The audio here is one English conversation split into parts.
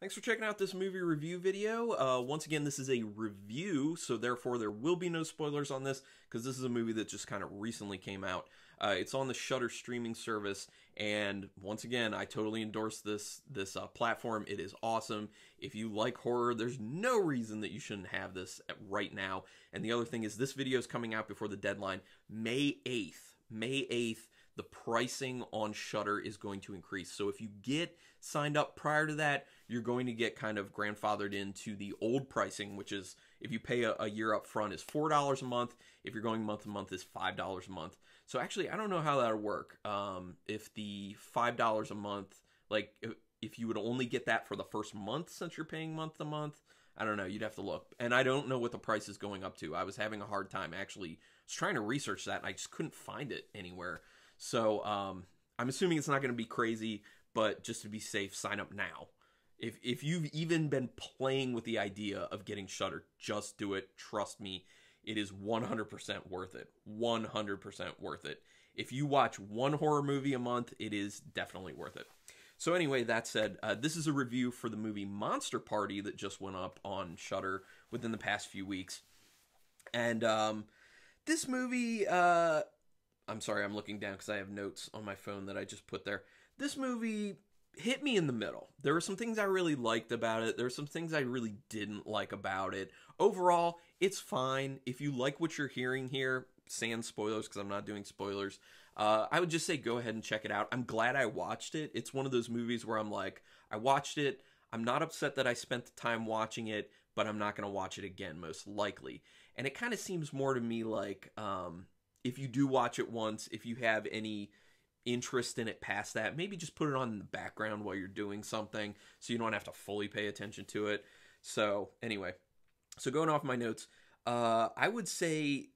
Thanks for checking out this movie review video. Uh, once again, this is a review, so therefore there will be no spoilers on this because this is a movie that just kind of recently came out. Uh, it's on the Shudder streaming service, and once again, I totally endorse this this uh, platform. It is awesome. If you like horror, there's no reason that you shouldn't have this right now. And the other thing is, this video is coming out before the deadline, May 8th. May 8th the pricing on Shudder is going to increase. So if you get signed up prior to that, you're going to get kind of grandfathered into the old pricing, which is if you pay a, a year up front is four dollars a month. If you're going month to month is five dollars a month. So actually, I don't know how that'll work. Um, if the five dollars a month, like if, you would only get that for the first month since you're paying month to month, I don't know. You'd have to look. And I don't know what the price is going up to. I was having a hard time actually. I was trying to research that and I just couldn't find it anywhere. So um, I'm assuming it's not going to be crazy, but just to be safe, sign up now. If if you've even been playing with the idea of getting Shudder, just do it. Trust me, it is 100% worth it. 100% worth it. If you watch one horror movie a month, it is definitely worth it. So anyway, that said, uh, this is a review for the movie Monster Party that just went up on Shudder within the past few weeks, and um, this movie. Uh, I'm sorry, I'm looking down because I have notes on my phone that I just put there. This movie hit me in the middle. There were some things I really liked about it. There were some things I really didn't like about it. Overall, it's fine. If you like what you're hearing here, sans spoilers because I'm not doing spoilers, uh, I would just say go ahead and check it out. I'm glad I watched it. It's one of those movies where I'm like, I watched it. I'm not upset that I spent the time watching it, but I'm not going to watch it again, most likely. And it kind of seems more to me like um, if you do watch it once, if you have any interest in it past that, maybe just put it on in the background while you're doing something so you don't have to fully pay attention to it. So, anyway, so going off my notes, uh, I would say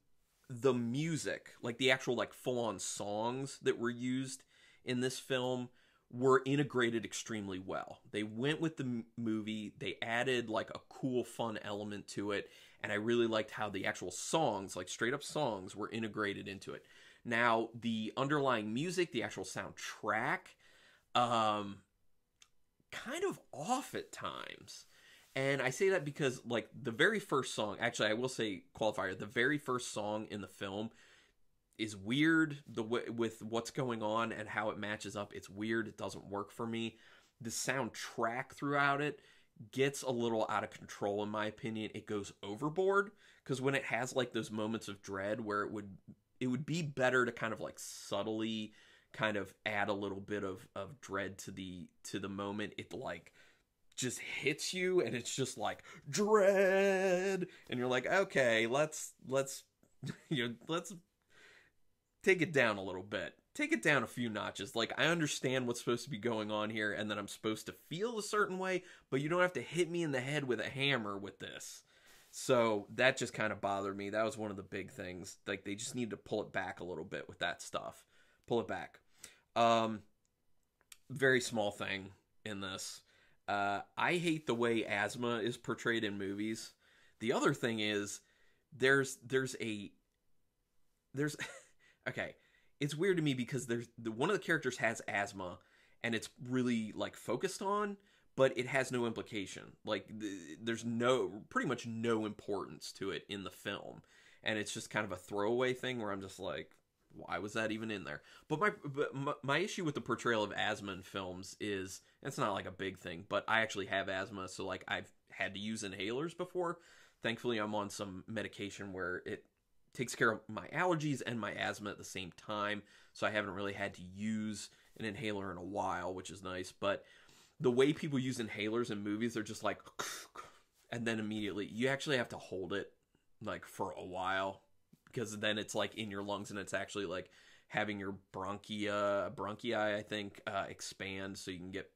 the music, like the actual like full-on songs that were used in this film were integrated extremely well. They went with the movie, they added like a cool fun element to it, and I really liked how the actual songs, like straight up songs, were integrated into it. Now, the underlying music, the actual soundtrack, um, kind of off at times. And I say that because, like, the very first song, actually, I will say, qualifier, the very first song in the film is weird the w- with what's going on and how it matches up. It's weird. It doesn't work for me. The soundtrack throughout it gets a little out of control in my opinion. It goes overboard because when it has like those moments of dread where it would it would be better to kind of like subtly kind of add a little bit of of dread to the to the moment it like just hits you and it's just like dread and you're like okay let's let's you know let's take it down a little bit take it down a few notches. Like I understand what's supposed to be going on here and that I'm supposed to feel a certain way, but you don't have to hit me in the head with a hammer with this. So that just kind of bothered me. That was one of the big things. Like they just need to pull it back a little bit with that stuff. Pull it back. Um very small thing in this. Uh I hate the way asthma is portrayed in movies. The other thing is there's there's a there's okay it's weird to me because there's the one of the characters has asthma and it's really like focused on but it has no implication. Like there's no pretty much no importance to it in the film. And it's just kind of a throwaway thing where i'm just like why was that even in there? But my but my, my issue with the portrayal of asthma in films is it's not like a big thing but i actually have asthma so like i've had to use inhalers before. Thankfully i'm on some medication where it takes care of my allergies and my asthma at the same time. So I haven't really had to use an inhaler in a while, which is nice. But the way people use inhalers in movies, they're just like, and then immediately you actually have to hold it like for a while because then it's like in your lungs and it's actually like having your bronchia, bronchi, I think, uh, expand so you can get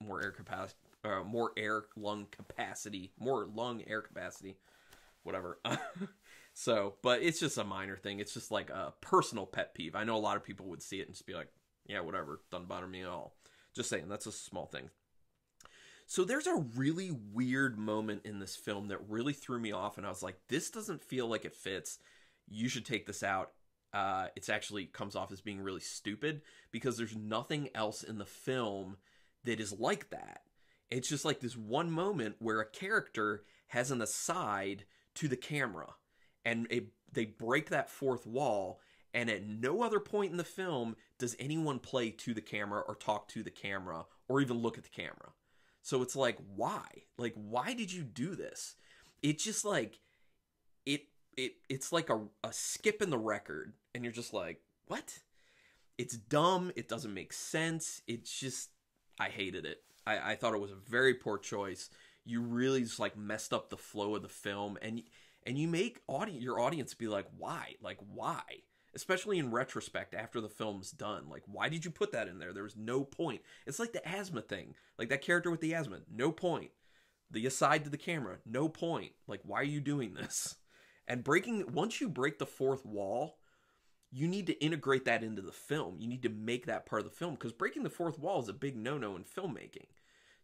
more air capacity, uh, more air lung capacity, more lung air capacity, whatever. So, but it's just a minor thing. It's just like a personal pet peeve. I know a lot of people would see it and just be like, yeah, whatever, doesn't bother me at all. Just saying, that's a small thing. So there's a really weird moment in this film that really threw me off, and I was like, this doesn't feel like it fits. You should take this out. Uh, it's actually comes off as being really stupid because there's nothing else in the film that is like that. It's just like this one moment where a character has an aside to the camera and it, they break that fourth wall and at no other point in the film does anyone play to the camera or talk to the camera or even look at the camera. So it's like why? Like why did you do this? It just like it it it's like a, a skip in the record and you're just like, "What?" It's dumb, it doesn't make sense. It's just I hated it. I, I thought it was a very poor choice. You really just like messed up the flow of the film and and you make audience your audience be like, "Why? Like why?" especially in retrospect after the film's done. Like, why did you put that in there? There was no point. It's like the asthma thing. Like that character with the asthma, no point. The aside to the camera, no point. Like, why are you doing this? And breaking, once you break the fourth wall, you need to integrate that into the film. You need to make that part of the film because breaking the fourth wall is a big no no in filmmaking.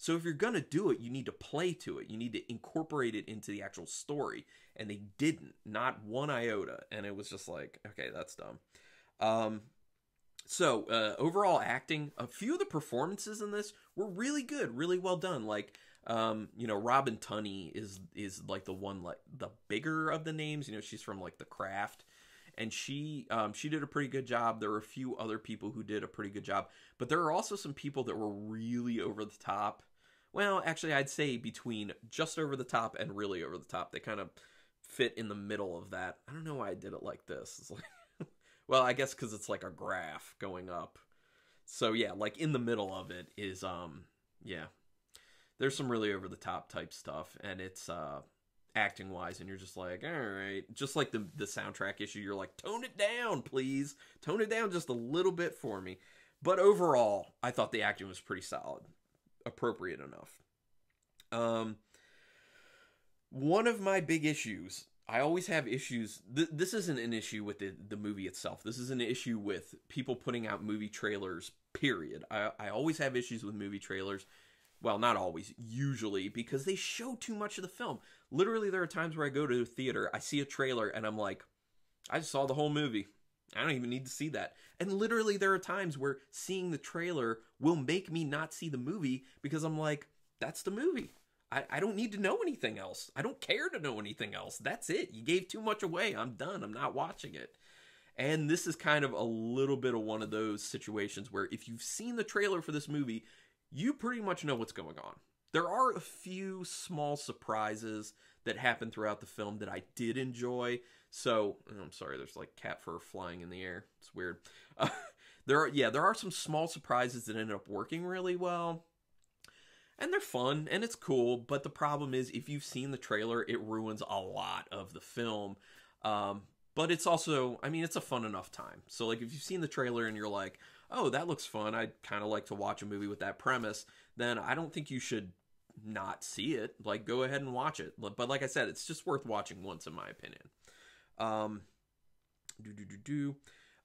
So if you're going to do it, you need to play to it. You need to incorporate it into the actual story. And they didn't, not one iota. And it was just like, okay, that's dumb. Um, so uh, overall acting, a few of the performances in this were really good, really well done. Like, um, you know, Robin Tunney is is like the one like the bigger of the names. You know, she's from like The Craft and she um, she did a pretty good job. There were a few other people who did a pretty good job, but there are also some people that were really over the top. Well, actually, I'd say between just over the top and really over the top. They kind of fit in the middle of that. I don't know why I did it like this. It's like, well, I guess because it's like a graph going up. So yeah, like in the middle of it is um yeah. There's some really over the top type stuff, and it's uh acting wise, and you're just like, all right, just like the the soundtrack issue, you're like, tone it down, please, tone it down just a little bit for me. But overall, I thought the acting was pretty solid appropriate enough. Um, one of my big issues, I always have issues. Th- this isn't an issue with the, the movie itself. This is an issue with people putting out movie trailers, period. I, I always have issues with movie trailers. Well, not always, usually, because they show too much of the film. Literally, there are times where I go to a theater, I see a trailer, and I'm like, I just saw the whole movie. I don't even need to see that. And literally, there are times where seeing the trailer will make me not see the movie because I'm like, that's the movie. I, I don't need to know anything else. I don't care to know anything else. That's it. You gave too much away. I'm done. I'm not watching it. And this is kind of a little bit of one of those situations where if you've seen the trailer for this movie, you pretty much know what's going on. There are a few small surprises that happen throughout the film that I did enjoy. So oh, I'm sorry, there's like cat fur flying in the air. It's weird. Uh, there are yeah, there are some small surprises that ended up working really well. And they're fun and it's cool, but the problem is if you've seen the trailer, it ruins a lot of the film. Um, but it's also, I mean, it's a fun enough time. So like if you've seen the trailer and you're like, "Oh, that looks fun. I'd kind of like to watch a movie with that premise." Then I don't think you should not see it. Like go ahead and watch it. But like I said, it's just worth watching once in my opinion. Um, do do do do.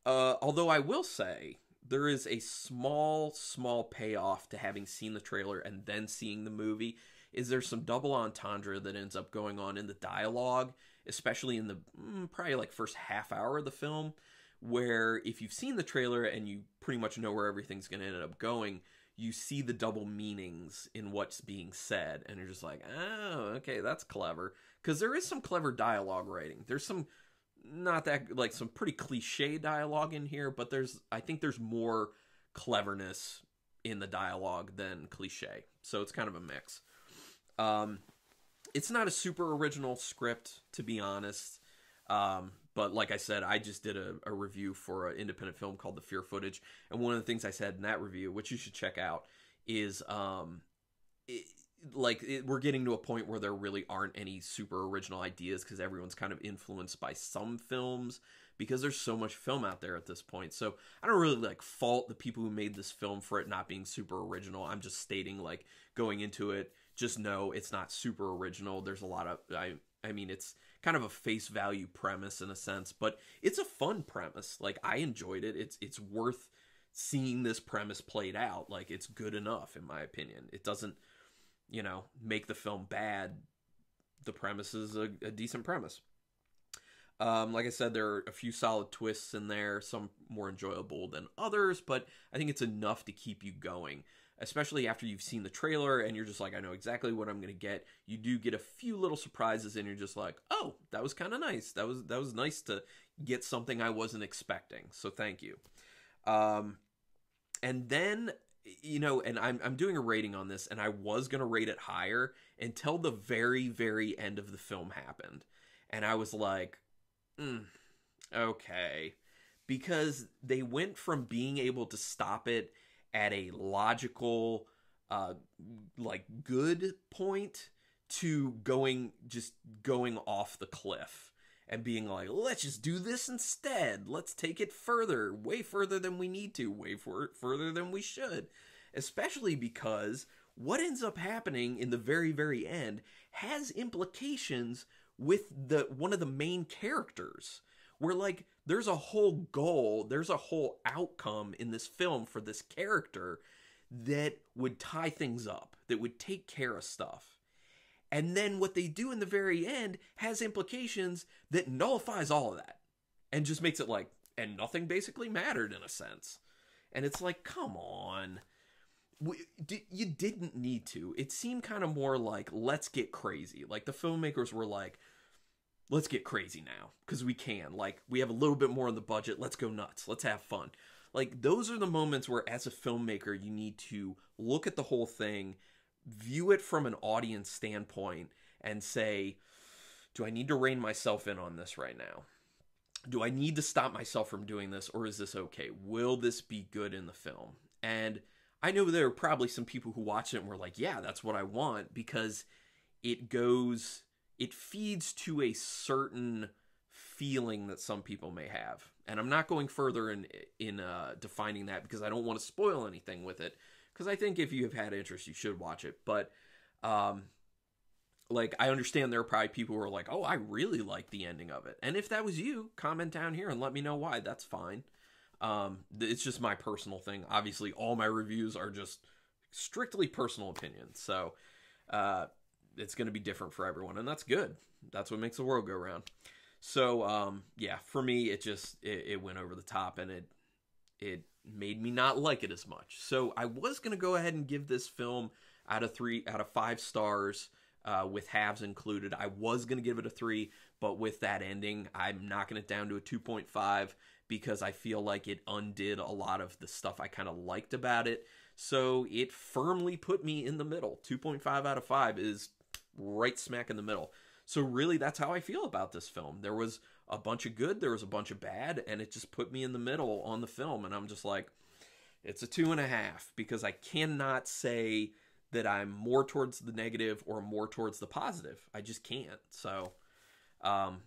Uh, although I will say there is a small, small payoff to having seen the trailer and then seeing the movie. Is there some double entendre that ends up going on in the dialogue, especially in the mm, probably like first half hour of the film, where if you've seen the trailer and you pretty much know where everything's going to end up going, you see the double meanings in what's being said, and you're just like, oh, okay, that's clever. Because there is some clever dialogue writing. There's some not that like some pretty cliche dialogue in here, but there's I think there's more cleverness in the dialogue than cliche. So it's kind of a mix. Um, it's not a super original script, to be honest. Um, but like I said, I just did a, a review for an independent film called The Fear Footage, and one of the things I said in that review, which you should check out, is um, it, like it, we're getting to a point where there really aren't any super original ideas because everyone's kind of influenced by some films because there's so much film out there at this point. So I don't really like fault the people who made this film for it not being super original. I'm just stating like going into it, just know it's not super original. There's a lot of I I mean it's kind of a face value premise in a sense, but it's a fun premise. Like I enjoyed it. It's it's worth seeing this premise played out. Like it's good enough in my opinion. It doesn't you know, make the film bad. The premise is a, a decent premise. Um, like I said, there are a few solid twists in there, some more enjoyable than others, but I think it's enough to keep you going. Especially after you've seen the trailer and you're just like, I know exactly what I'm going to get. You do get a few little surprises, and you're just like, oh, that was kind of nice. That was that was nice to get something I wasn't expecting. So thank you. Um, and then you know, and I'm I'm doing a rating on this, and I was gonna rate it higher until the very very end of the film happened, and I was like, mm, okay, because they went from being able to stop it at a logical, uh, like good point to going just going off the cliff and being like, let's just do this instead. Let's take it further, way further than we need to, way for, further than we should. Especially because what ends up happening in the very, very end has implications with the one of the main characters. Where like there's a whole goal, there's a whole outcome in this film for this character that would tie things up, that would take care of stuff. And then what they do in the very end has implications that nullifies all of that and just makes it like, and nothing basically mattered in a sense. And it's like, come on. You didn't need to. It seemed kind of more like, let's get crazy. Like the filmmakers were like, let's get crazy now because we can. Like we have a little bit more on the budget. Let's go nuts. Let's have fun. Like those are the moments where, as a filmmaker, you need to look at the whole thing view it from an audience standpoint and say, do I need to rein myself in on this right now? Do I need to stop myself from doing this or is this okay? Will this be good in the film? And I know there are probably some people who watch it and were like, yeah, that's what I want because it goes, it feeds to a certain feeling that some people may have. And I'm not going further in in uh, defining that because I don't want to spoil anything with it because I think if you have had interest, you should watch it. But, um, like, I understand there are probably people who are like, oh, I really like the ending of it. And if that was you, comment down here and let me know why. That's fine. Um, it's just my personal thing. Obviously, all my reviews are just strictly personal opinions. So, uh, it's going to be different for everyone, and that's good. That's what makes the world go round. So, um, yeah, for me, it just it, it went over the top, and it it made me not like it as much. So I was going to go ahead and give this film out of three, out of five stars, uh, with halves included. I was going to give it a three, but with that ending, I'm knocking it down to a 2.5 because I feel like it undid a lot of the stuff I kind of liked about it. So it firmly put me in the middle. 2.5 out of 5 is right smack in the middle. So really, that's how I feel about this film. There was a bunch of good, there was a bunch of bad, and it just put me in the middle on the film. And I'm just like, it's a two and a half because I cannot say that I'm more towards the negative or more towards the positive. I just can't. So, um,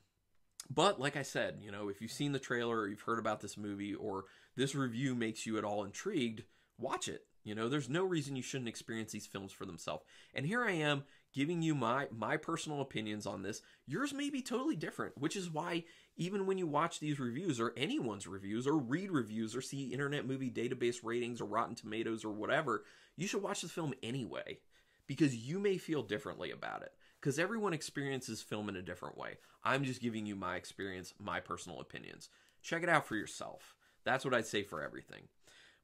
but like I said, you know, if you've seen the trailer or you've heard about this movie or this review makes you at all intrigued, watch it. You know, there's no reason you shouldn't experience these films for themselves. And here I am giving you my my personal opinions on this. Yours may be totally different, which is why even when you watch these reviews or anyone's reviews or read reviews or see internet movie database ratings or Rotten Tomatoes or whatever, you should watch the film anyway because you may feel differently about it because everyone experiences film in a different way. I'm just giving you my experience, my personal opinions. Check it out for yourself. That's what I'd say for everything.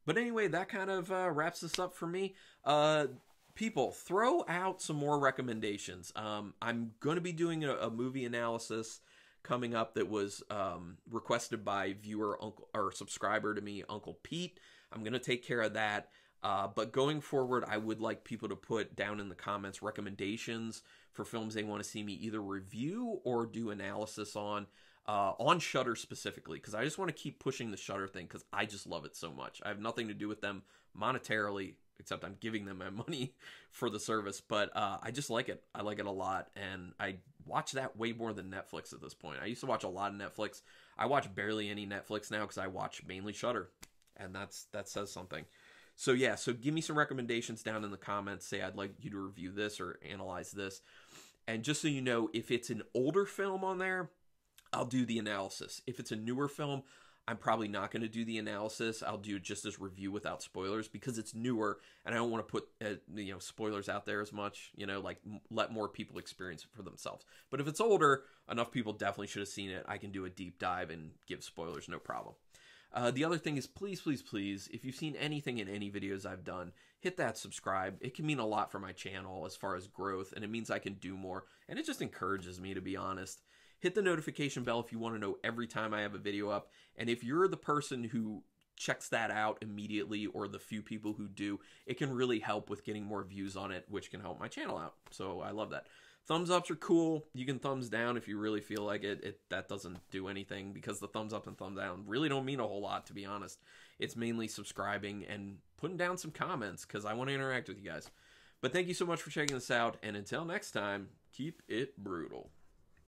But anyway, that kind of uh, wraps this up for me. Uh, people, throw out some more recommendations. Um, I'm going to be doing a, a, movie analysis coming up that was um, requested by viewer uncle or subscriber to me, Uncle Pete. I'm going to take care of that. Uh, but going forward, I would like people to put down in the comments recommendations for films they want to see me either review or do analysis on. Uh, on Shudder specifically, because I just want to keep pushing the Shudder thing because I just love it so much. I have nothing to do with them monetarily except I'm giving them my money for the service. But uh, I just like it. I like it a lot, and I watch that way more than Netflix at this point. I used to watch a lot of Netflix. I watch barely any Netflix now because I watch mainly Shudder, and that's that says something. So yeah, so give me some recommendations down in the comments. Say I'd like you to review this or analyze this. And just so you know, if it's an older film on there, I'll do the analysis. If it's a newer film, I'm probably not going to do the analysis. I'll do just this review without spoilers because it's newer and I don't want to put uh, you know spoilers out there as much. You know, like m- let more people experience it for themselves. But if it's older, enough people definitely should have seen it. I can do a deep dive and give spoilers, no problem. Uh, the other thing is, please, please, please, if you've seen anything in any videos I've done, hit that subscribe. It can mean a lot for my channel as far as growth, and it means I can do more, and it just encourages me, to be honest. Hit the notification bell if you want to know every time I have a video up, and if you're the person who checks that out immediately or the few people who do, it can really help with getting more views on it, which can help my channel out. So I love that. Thumbs ups are cool. You can thumbs down if you really feel like it. It that doesn't do anything because the thumbs up and thumbs down really don't mean a whole lot to be honest. It's mainly subscribing and putting down some comments cuz I want to interact with you guys. But thank you so much for checking this out and until next time, keep it brutal.